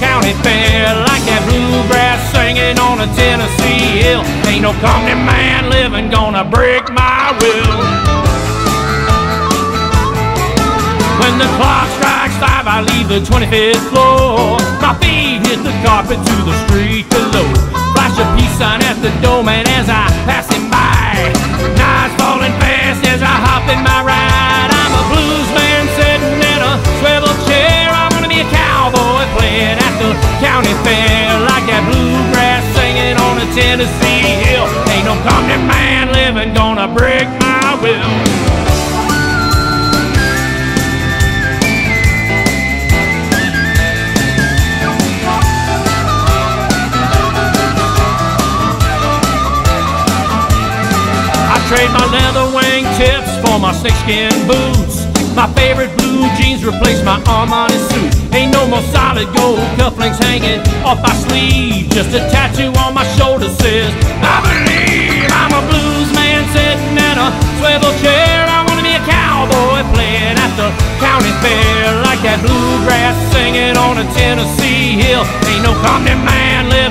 county fair like that bluegrass singing on a Tennessee hill. Ain't no company man living gonna break my will. When the clock strikes five, I leave the 25th floor. My feet hit the carpet to the street below. Flash a peace sign at the doorman as I pass him by. Nights falling fast as I hop in my playing at the county fair like that bluegrass singing on a Tennessee hill. Ain't no company man living gonna break my will. I trade my leather wing tips for my snakeskin boots. My favorite blue jeans replace my Armani suit. Ain't no more solid gold cufflinks hanging off my sleeve. Just a tattoo on my shoulder says, I believe I'm a blues man sitting in a swivel chair. I wanna be a cowboy playing at the county fair like that bluegrass singing on a Tennessee hill. Ain't no company man living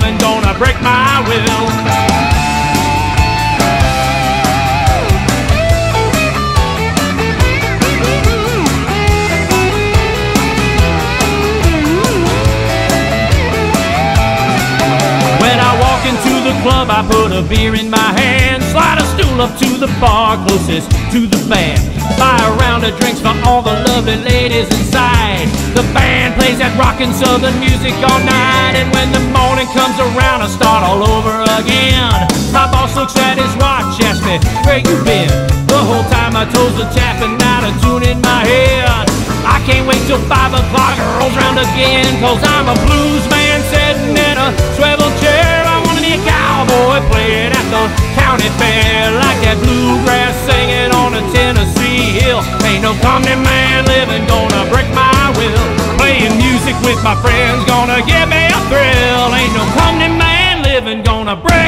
club, I put a beer in my hand, slide a stool up to the bar closest to the band, buy a round of drinks for all the lovely ladies inside. The band plays that rockin' southern music all night, and when the morning comes around, I start all over again. My boss looks at his watch, asks me, where you been? The whole time my toes are tapping out a tune in my head. I can't wait till five o'clock rolls round again, cause I'm a blues man sitting in a swivel cowboy playing at the county fair like that bluegrass singing on a Tennessee hill. Ain't no company man living gonna break my will. Playing music with my friends gonna give me a thrill. Ain't no company man living gonna break